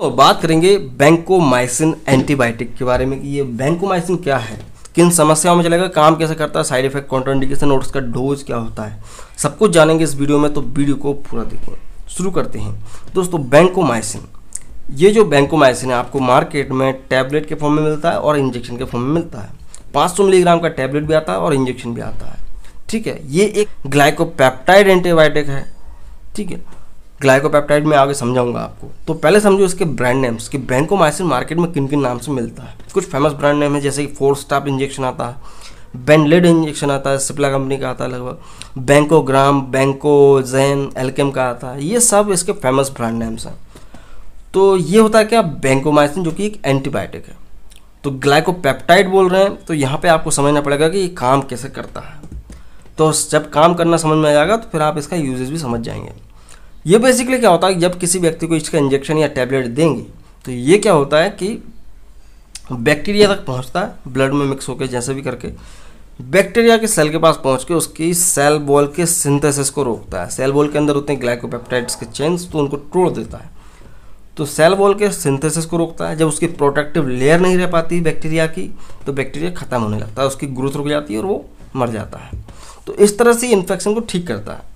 तो बात करेंगे बैंकोमाइसिन एंटीबायोटिक के बारे में कि ये बैंकोमाइसिन क्या है? किन समस्याओं में चलेगा? काम कैसे करता है? साइड इफ़ेक्ट, कॉन्ट्राइंडिकेशन और उसका डोज क्या होता है? सब कुछ जानेंगे इस वीडियो में तो वीडियो को पूरा देखें। शुरू करते हैं। दोस्तों, बैंकोमाइसिन। ये जो बैंकोमाइसिन है, आपको मार्केट में टैबलेट के फॉर्म में मिलता है और इंजेक्शन के फॉर्म में मिलता है। 500 मिलीग्राम का टैबलेट भी आता है और इंजेक्शन भी आता है। ठीक है, ये एक ग्लाइकोपेप्टाइड एंटीबायोटिक है। ठीक है ग्लाइकोपेप्टाइड में आगे समझाऊँगा आपको। तो पहले समझो इसके ब्रांड नेम्स कि बैंकोमाइसिन मार्केट में किन किन नाम से मिलता है। कुछ फ़ेमस ब्रांड नेम है, जैसे कि फोर स्टाप इंजेक्शन आता है बेनलेड इंजेक्शन आता है सिप्ला कंपनी का आता है लगभग बैंकोग्राम बैंको जैन एल्केम का आता है, ये सब इसके फ़ेमस ब्रांड नेम्स हैं। तो ये होता है क्या? बैंकोमाइसिन जो कि एक एंटीबायोटिक है। तो ग्लाइकोपेप्टाइड बोल रहे हैं तो यहाँ पे आपको समझना पड़ेगा कि ये काम कैसे करता है। तो जब काम करना समझ में आ जाएगा तो फिर आप इसका यूजेज भी समझ जाएँगे। ये बेसिकली क्या होता है जब किसी व्यक्ति को इसका इंजेक्शन या टैबलेट देंगे तो ये क्या होता है कि बैक्टीरिया तक पहुँचता है ब्लड में मिक्स होकर जैसे भी करके। बैक्टीरिया के सेल के पास पहुँच के उसकी सेल बॉल के सिंथेसिस को रोकता है। सेल बॉल के अंदर होते हैं ग्लाइकोपेप्टाइड्स के चेन्स तो उनको तोड़ देता है। तो सेल बॉल के सिंथेसिस को रोकता है। जब उसकी प्रोटेक्टिव लेयर नहीं रह पाती बैक्टीरिया की तो बैक्टीरिया खत्म होने लगता है। उसकी ग्रोथ रुक जाती है और वो मर जाता है। तो इस तरह से इन्फेक्शन को ठीक करता है।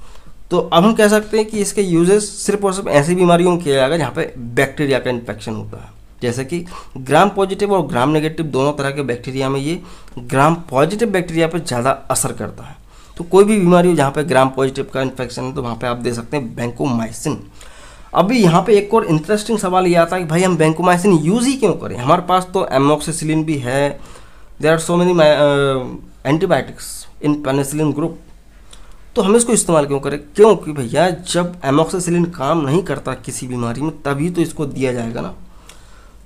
तो अब हम कह सकते हैं कि इसके यूजेस सिर्फ़ और सिर्फ़ ऐसी बीमारियों में किया जाएगा जहाँ पे बैक्टीरिया का इन्फेक्शन होता है। जैसे कि ग्राम पॉजिटिव और ग्राम नेगेटिव दोनों तरह के बैक्टीरिया में ये ग्राम पॉजिटिव बैक्टीरिया पर ज़्यादा असर करता है। तो कोई भी बीमारी हो जहाँ पे ग्राम पॉजिटिव का इन्फेक्शन है तो वहाँ पे आप दे सकते हैं बैंकोमाइसिन अभी यहाँ पे एक और इंटरेस्टिंग सवाल ये आता है कि भाई हम बैंकोमाइसिन यूज़ ही क्यों करें? हमारे पास तो एमोक्सिसिलिन भी है। There are so many antibiotics in penicillin group तो हम इसको इस्तेमाल क्यों करें? क्योंकि भैया, जब एमोक्सिसिलिन काम नहीं करता किसी बीमारी में, तभी तो इसको दिया जाएगा ना।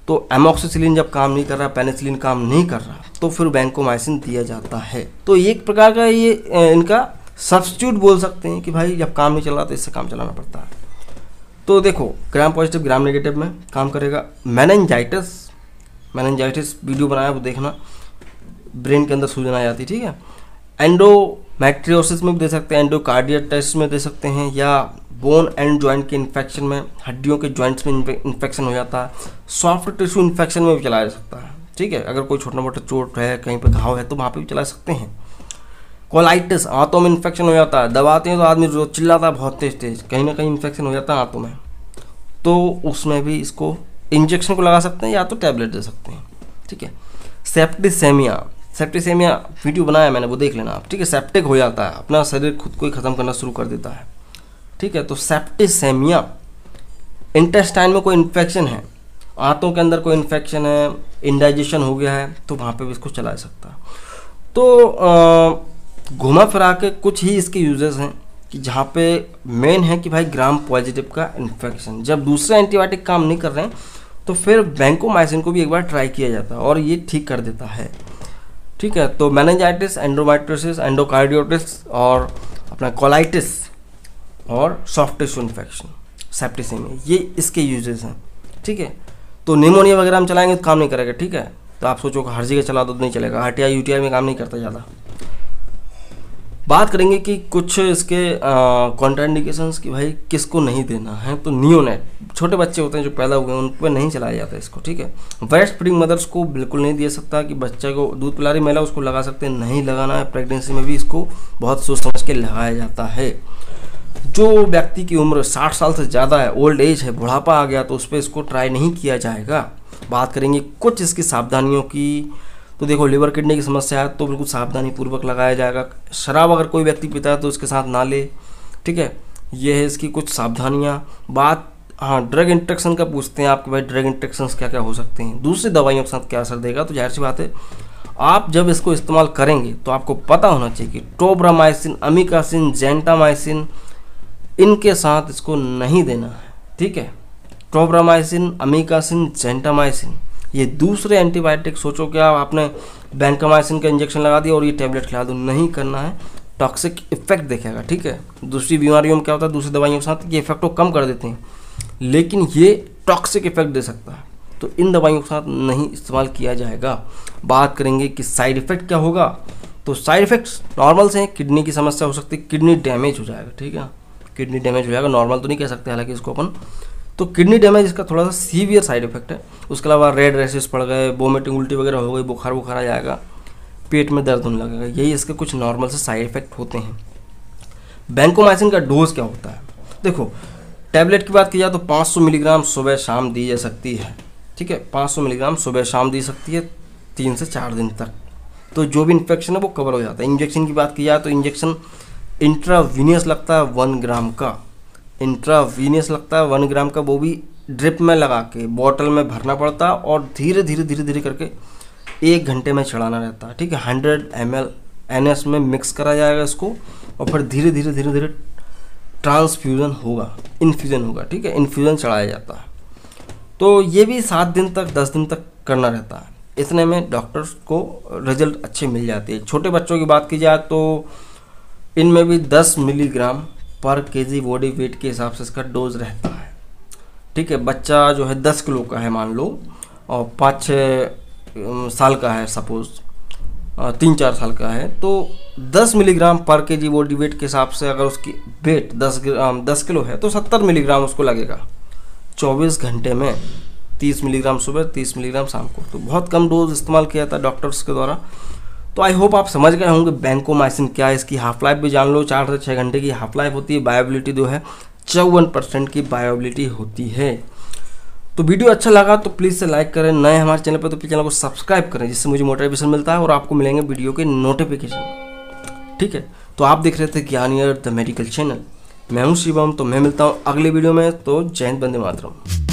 तो एमोक्सिसिलिन जब काम नहीं कर रहा पेनिसिलिन काम नहीं कर रहा तो फिर बैंकोमाइसिन दिया जाता है। तो एक प्रकार का ये इनका सब्सिट्यूट बोल सकते हैं कि भाई, जब काम नहीं चल रहा तो इससे काम चलाना पड़ता है। तो देखो ग्राम पॉजिटिव ग्राम नेगेटिव में काम करेगा। मैनेंजाइटिस मैनेंजाइटिस वीडियो बनाया, वो देखना। ब्रेन के अंदर सूजन आ जाती ठीक है? एंडोमेट्रियोसिस में भी दे सकते हैं एंडोकार्डियाटिस में दे सकते हैं, या बोन एंड जॉइंट के इन्फेक्शन में, हड्डियों के जॉइंट्स में इन्फेक्शन हो जाता है। सॉफ्ट टिश्यू इन्फेक्शन में भी चलाया जा सकता है, ठीक है? अगर कोई छोटा मोटा चोट है, कहीं पर घाव है तो वहाँ पर भी चला सकते हैं। कोलाइटिस आंतों में इन्फेक्शन हो जाता है। दबाते हैं तो आदमी जो चिल्लाता है, बहुत तेज तेज, कहीं ना कहीं इन्फेक्शन हो जाता है आंतों में। तो उसमें भी इसको इंजेक्शन को लगा सकते हैं या तो टैबलेट दे सकते हैं, ठीक है? सेप्टिसेमिया सेप्टिसेमिया वीडियो बनाया, मैंने वो देख लेना आप। ठीक है सेप्टिक हो जाता है। अपना शरीर खुद को ही ख़त्म करना शुरू कर देता है। ठीक है तो सेप्टिसेमिया इंटेस्टाइन में कोई इन्फेक्शन है, आंतों के अंदर कोई इन्फेक्शन है इंडाइजेशन हो गया है तो वहाँ पे भी इसको चला सकता है। तो घुमा फिरा के कुछ ही इसके यूजेस हैं कि जहाँ पे मेन है कि भाई ग्राम पॉजिटिव का इन्फेक्शन जब दूसरे एंटीबायोटिक काम नहीं कर रहे हैं तो फिर बैंकोमाइसिन को भी एक बार ट्राई किया जाता है और ये ठीक कर देता है। ठीक है तो मैनेजाइटिस एंडोमाइट्रोसिस एंडोकार्डियोटिस और अपना कोलाइटिस और सॉफ्ट टिश्यू इन्फेक्शन सेप्टिसेमिया ये इसके यूजेस हैं, ठीक है? तो निमोनिया वगैरह हम चलाएँगे तो काम नहीं करेगा, ठीक है? तो आप सोचो हर जगह चला दो तो नहीं चलेगा आर टी में काम नहीं करता ज़्यादा। बात करेंगे कि कुछ इसके कॉन्ट्राइंडिकेशंस की भाई किसको नहीं देना है तो नियोनेट छोटे बच्चे होते हैं जो पैदा हुए हैं, उन पर नहीं चलाया जाता इसको, ठीक है? वेस्ट फीडिंग मदर्स को बिल्कुल नहीं दे सकता कि बच्चे को दूध पिला रही महिला उसको लगा सकते हैं, नहीं लगाना है प्रेगनेंसी में भी इसको बहुत सोच समझ के लगाया जाता है। जो व्यक्ति की उम्र 60 साल से ज़्यादा है ओल्ड एज है, बुढ़ापा आ गया तो उस पर इसको ट्राई नहीं किया जाएगा। बात करेंगे कुछ इसकी सावधानियों की तो देखो लिवर किडनी की समस्या है तो बिल्कुल सावधानी पूर्वक लगाया जाएगा। शराब अगर कोई व्यक्ति पीता है तो उसके साथ ना ले। ठीक है? ये है इसकी कुछ सावधानियाँ। बात हाँ ड्रग इंट्रेक्शन का पूछते हैं आपके भाई। ड्रग इंट्रेक्शन क्या क्या हो सकते हैं? दूसरी दवाइयों के साथ क्या असर देगा? तो ज़ाहिर सी बात है, आप जब इसको इस्तेमाल करेंगे तो आपको पता होना चाहिए कि टोब्रामाइसिन अमिकासिन जेंटामाइसिन इनके साथ इसको नहीं देना है। ठीक है? टोब्रामाइसिन अमिकासिन जेंटामाइसिन ये दूसरे एंटीबायोटिक सोचो क्या आपने बैंकामाइसिन का इंजेक्शन लगा दिया और ये टेबलेट खिला दो। नहीं करना है। टॉक्सिक इफ़ेक्ट देखेगा, ठीक है? दूसरी बीमारियों में क्या होता है? दूसरी दवाइयों के साथ ये इफ़ेक्ट को कम कर देते हैं। लेकिन ये टॉक्सिक इफ़ेक्ट दे सकता है। तो इन दवाइयों के साथ नहीं इस्तेमाल किया जाएगा। बात करेंगे कि साइड इफ़ेक्ट क्या होगा। तो साइड इफेक्ट्स नॉर्मल से हैं। किडनी की समस्या हो सकती है। किडनी डैमेज हो जाएगा, ठीक है? किडनी डैमेज हो जाएगा। नॉर्मल तो नहीं कह सकते, हालाँकि इसको अपन तो किडनी डैमेज इसका थोड़ा सा सीवियर साइड इफ़ेक्ट है। उसके अलावा रेड रेसेस पड़ गए वोमिटिंग उल्टी वगैरह हो गई, बुखार बुखार आ जाएगा, पेट में दर्द होने लगेगा, यही इसके कुछ नॉर्मल से साइड इफ़ेक्ट होते हैं। बैंकोमाइसिन का डोज क्या होता है? देखो टैबलेट की बात की जाए तो 500 मिलीग्राम सुबह शाम दी जा सकती है, ठीक है? 500 मिलीग्राम सुबह शाम दी सकती है, तीन से चार दिन तक। तो जो भी इन्फेक्शन है वो कवर हो जाता है। इंजेक्शन की बात की जाए तो इंजेक्शन इंट्रावीनियस लगता है वन ग्राम का। इंट्रावीनियस लगता है, वन ग्राम का, वो भी ड्रिप में लगा के, बॉटल में भरना पड़ता और धीरे धीरे धीरे धीरे करके एक घंटे में चढ़ाना रहता है, ठीक है? Hundred M L N S में मिक्स करा जाएगा इसको और फिर धीरे धीरे धीरे धीरे ट्रांसफ्यूज़न होगा, इन्फ्यूज़न होगा, ठीक है? इन्फ्यूज़न चढ़ाया जाता है। तो ये भी सात दिन तक, दस दिन तक करना रहता है। इतने में डॉक्टर्स को रिज़ल्ट अच्छे मिल जाते हैं। छोटे बच्चों की बात की जाए तो इनमें भी 10 मिलीग्राम पर केजी बॉडी वेट के हिसाब से इसका डोज रहता है। ठीक है, बच्चा जो है 10 किलो का है मान लो, और पाँच छः साल का है सपोज़ तीन चार साल का है तो 10 मिलीग्राम पर के जी बॉडी वेट के हिसाब से अगर उसकी वेट 10 ग्राम 10 किलो है तो 70 मिलीग्राम उसको लगेगा। 24 घंटे में 30 मिलीग्राम सुबह 30 मिलीग्राम शाम को। तो बहुत कम डोज इस्तेमाल किया था डॉक्टर्स के द्वारा। तो आई होप आप समझ गए होंगे बैंकोमाइसिन क्या है, इसकी हाफ़ लाइफ भी जान लो, चार से छः घंटे की हाफ़ लाइफ होती है बायोबिलिटी जो है, चौवन परसेंट की बायोबिलिटी होती है। तो वीडियो अच्छा लगा तो प्लीज़ से लाइक करें, नए हमारे चैनल पर तो प्लीज़ चैनल को सब्सक्राइब करें, जिससे मुझे मोटिवेशन मिलता है और आपको मिलेंगे वीडियो के नोटिफिकेशन ठीक है? तो आप देख रहे थे ज्ञानियर द मेडिकल चैनल मैं हूँ शिवम तो मैं मिलता हूँ अगले वीडियो में तो जय हिंद बंदे मातरम।